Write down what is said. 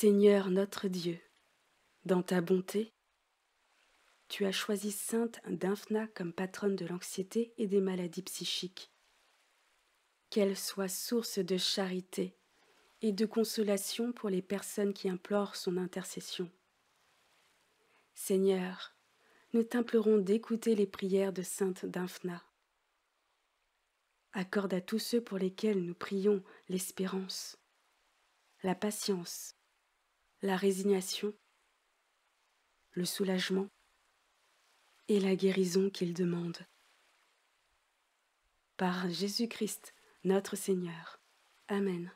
Seigneur notre Dieu, dans ta bonté, tu as choisi Sainte Dymphna comme patronne de l'anxiété et des maladies psychiques. Qu'elle soit source de charité et de consolation pour les personnes qui implorent son intercession. Seigneur, nous t'implorons d'écouter les prières de Sainte Dymphna. Accorde à tous ceux pour lesquels nous prions l'espérance, la patience, la résignation, le soulagement et la guérison qu'ils demandent. Par Jésus-Christ, notre Seigneur. Amen.